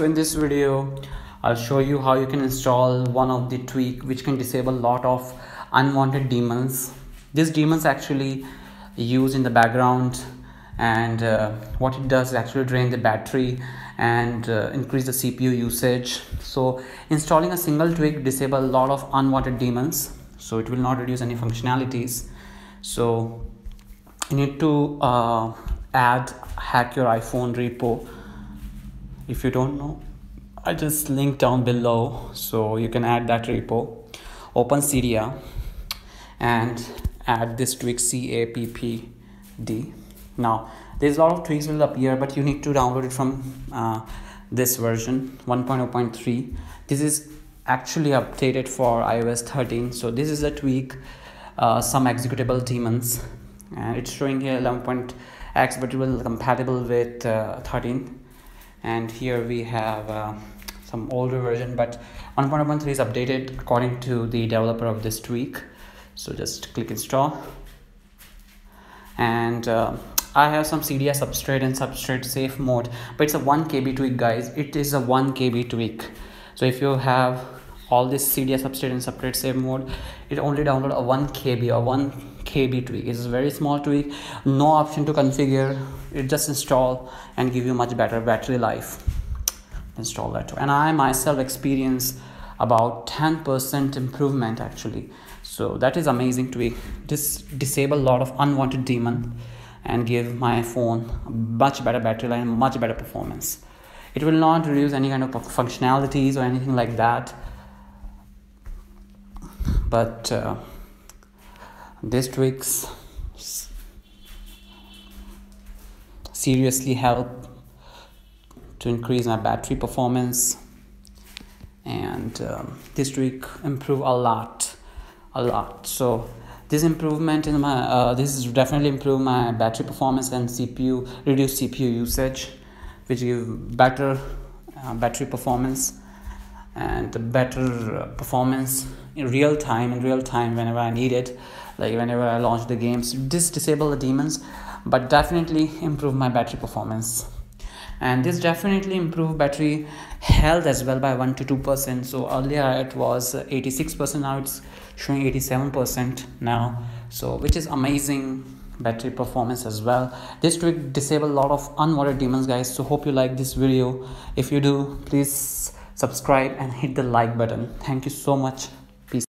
so in this video I'll show you how you can install one of the tweak which can disable a lot of unwanted daemons these daemons actually use in the background and uh, what it does is actually drain the battery and uh, increase the CPU usage. So installing a single tweak disable a lot of unwanted daemons so it will not reduce any functionalities. So you need to uh, add hack your iphone repo if you don't know i just link down below so you can add that repo. Open cydia and add this tweak cappd now there's a lot of tweaks will appear but you need to download it from uh, this version 1.0.3 this is actually updated for ios 13 so this is a tweak uh, some executable daemons and it's showing here 11.x but it will compatible with uh, 13 and here we have uh, some older version but 1.13 is updated according to the developer of this tweak. So just click install. And uh, I have some Cydia substrate and substrate safe mode but it's a 1 KB tweak guys. It is a 1 KB tweak. So if you have all this Cydia substrate and substrate safe mode it only download a 1 KB or 1 KB tweak it's a very small tweak no option to configure. It just install and give you much better battery life. Install that and I myself experience about 10% improvement actually. So that is amazing tweak this disable a lot of unwanted daemon and give my phone much better battery life much better performance. It will not reduce any kind of functionalities or anything like that. But uh, tweaks seriously help to increase my battery performance. And um, this tweak improve a lot a lot. So this improvement in my uh, this is definitely improve my battery performance and cpu reduce cpu usage which give better uh, battery performance and better performance real time in real time whenever i need it like whenever i launch the games this disable the daemons, but definitely improve my battery performance. And this definitely improve battery health as well by 1 to 2 percent. So earlier it was 86 percent now it's showing 87 percent now. So which is amazing battery performance as well. This trick disable a lot of unwanted daemons guys. So hope you like this video. If you do please subscribe and hit the like button. Thank you so much